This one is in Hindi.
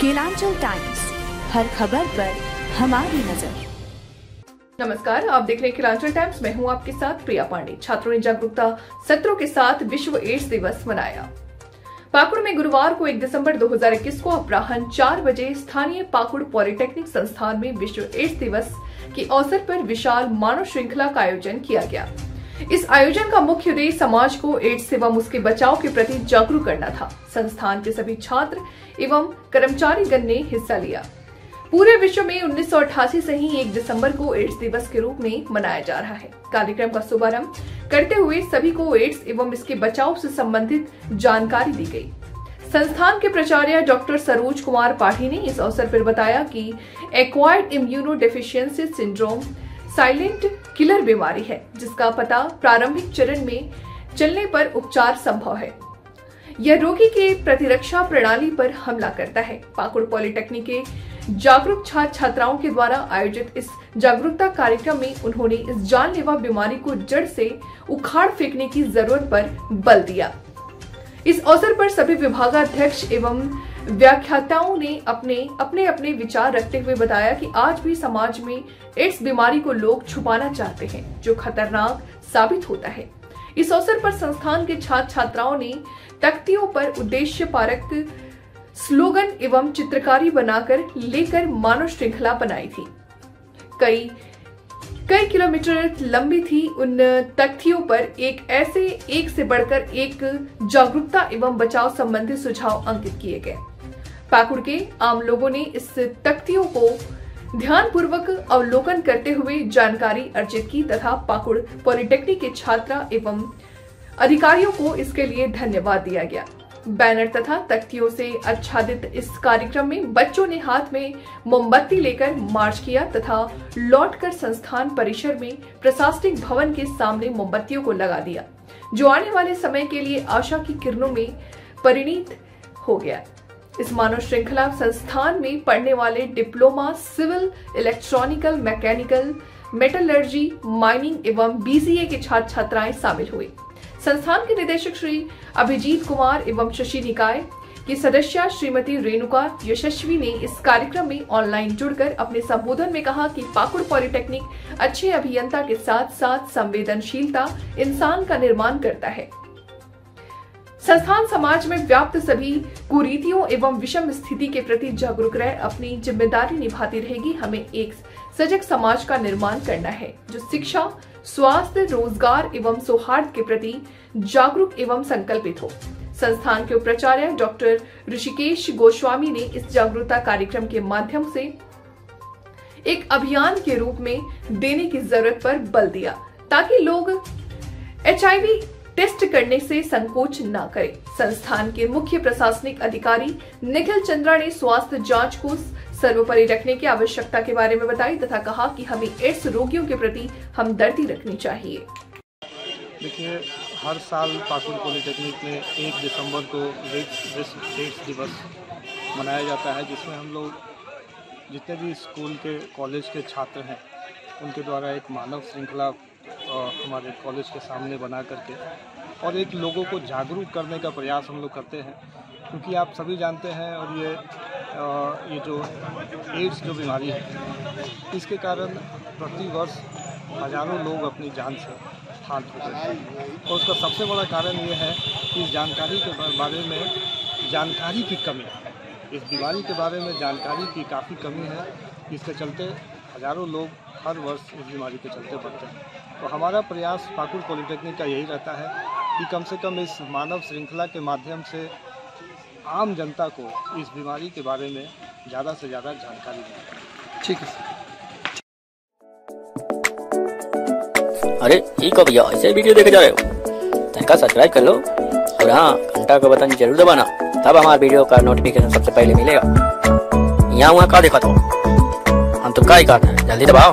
केलांचल टाइम्स, हर खबर पर हमारी नज़र। नमस्कार, आप देख रहे हैं खिलांचल टाइम्स, मैं हूँ आपके साथ प्रिया पांडे। छात्रों ने जागरूकता सत्रों के साथ विश्व एड्स दिवस मनाया। पाकुड़ में गुरुवार को 1 दिसंबर 2021 को अपराह्न चार बजे स्थानीय पाकुड़ पॉलिटेक्निक संस्थान में विश्व एड्स दिवस के अवसर पर विशाल मानव श्रृंखला का आयोजन किया गया। इस आयोजन का मुख्य उद्देश्य समाज को एड्स एवं उसके बचाव के प्रति जागरूक करना था। संस्थान के सभी छात्र एवं कर्मचारीगण ने हिस्सा लिया। पूरे विश्व में 1988 से ही 1 दिसंबर को एड्स दिवस के रूप में मनाया जा रहा है। कार्यक्रम का शुभारंभ करते हुए सभी को एड्स एवं इसके बचाव से संबंधित जानकारी दी गई। संस्थान के प्राचार्य डॉक्टर सरोज कुमार पाठी ने इस अवसर पर बताया कि acquired immunodeficiency syndrome silent killer बीमारी है, जिसका पता प्रारंभिक चरण में चलने पर उपचार संभव है। यह रोगी के प्रतिरक्षा प्रणाली पर हमला करता है। पाकुड़ पॉलिटेक्निक के जागरूक छात्र छात्राओं के द्वारा आयोजित इस जागरूकता कार्यक्रम में उन्होंने इस जानलेवा बीमारी को जड़ से उखाड़ फेंकने की ज़रूरत पर बल दिया। इस अवसर पर सभी विभागाध्यक्ष एवं व्याख्याताओं ने अपने अपने अपने विचार रखते हुए बताया कि आज भी समाज में एड्स बीमारी को लोग छुपाना चाहते हैं, जो खतरनाक साबित होता है। इस अवसर पर संस्थान के छात्र छात्राओं ने तख्तियों पर उद्देश्य पारक स्लोगन एवं चित्रकारी बनाकर लेकर मानव श्रृंखला बनाई थी। कई कई किलोमीटर लंबी थी उन तख्तियों पर एक ऐसे एक से बढ़कर एक जागरूकता एवं बचाव संबंधी सुझाव अंकित किए गए। पाकुड़ के आम लोगों ने इस तख्तियों को ध्यान पूर्वक अवलोकन करते हुए जानकारी अर्जित की तथा पाकुड़ पॉलिटेक्निक के छात्रा एवं अधिकारियों को इसके लिए धन्यवाद दिया गया। बैनर तथा तख्तियों से आच्छादित इस कार्यक्रम में बच्चों ने हाथ में मोमबत्ती लेकर मार्च किया तथा लौटकर संस्थान परिसर में प्रशासनिक भवन के सामने मोमबत्तियों को लगा दिया, जो आने वाले समय के लिए आशा की किरणों में परिणित हो गया। इस मानव श्रृंखला संस्थान में पढ़ने वाले diploma, civil, electronical, mechanical, metallurgy, mining एवं बीसीए के छात्र छात्राएँ शामिल हुए। संस्थान के निदेशक श्री अभिजीत कुमार एवं शशि निकाय की सदस्य श्रीमती रेणुका यशस्वी ने इस कार्यक्रम में ऑनलाइन जुड़कर अपने संबोधन में कहा कि पाकुड़ पॉलिटेक्निक अच्छे अभियंता के साथ साथ संवेदनशीलता इंसान का निर्माण करता है। संस्थान समाज में व्याप्त सभी कुरीतियों एवं विषम स्थिति के प्रति जागरूक रह अपनी ज़िम्मेदारी निभाती रहेगी। हमें एक सजग समाज का निर्माण करना है, जो शिक्षा, स्वास्थ्य, रोज़गार एवं सौहार्द के प्रति जागरूक एवं संकल्पित हो। संस्थान के उपाचार्य डॉक्टर ऋषिकेश गोस्वामी ने इस जागरूकता कार्यक्रम के माध्यम से एक अभियान के रूप में देने की ज़रूरत पर बल दिया, ताकि लोग एचआईवी टेस्ट करने से संकोच न करें। संस्थान के मुख्य प्रशासनिक अधिकारी निखिल चंद्रा ने स्वास्थ्य जाँच को सर्वोपरि रखने की आवश्यकता के बारे में बताई तथा कहा कि हमें एड्स रोगियों के प्रति हमदर्दी रखनी चाहिए। देखिए, हर साल पाकुड़ पॉलिटेक्निक में एक दिसंबर को एड्स दिवस मनाया जाता है, जिसमें हम लोग जितने भी स्कूल के, कॉलेज के छात्र हैं, उनके द्वारा एक मानव श्रृंखला हमारे कॉलेज के सामने बना करके। और एक लोगों को जागरूक करने का प्रयास हम लोग करते हैं क्योंकि आप सभी जानते हैं और ये आ, ये जो एड्स जो बीमारी है इसके कारण प्रति वर्ष हज़ारों लोग अपनी जान से हाथ धो हैं। और उसका सबसे बड़ा कारण ये है कि इस जानकारी के बारे में जानकारी की कमी इस बीमारी के बारे में जानकारी की काफ़ी कमी है इसके चलते हज़ारों लोग हर वर्ष इस बीमारी के चलते बढ़ते हैं। तो हमारा प्रयास पाकुड़ पॉलिटेक्निक का यही रहता है कि कम से कम इस मानव श्रृंखला के माध्यम से आम जनता को इस बीमारी के बारे में ज़्यादा से ज़्यादा जानकारी दें ठीक है अरे ये कब भैया, ऐसे वीडियो देखे जा रहे हो। तनका सब्सक्राइब कर लो। और हाँ घंटा का बटन ज़रूर दबाना। तब हमारे वीडियो का नोटिफिकेशन सबसे पहले मिलेगा। यहाँ वहाँ का देखा तो हम तो का ही कहते हैं जल्दी दबाओ।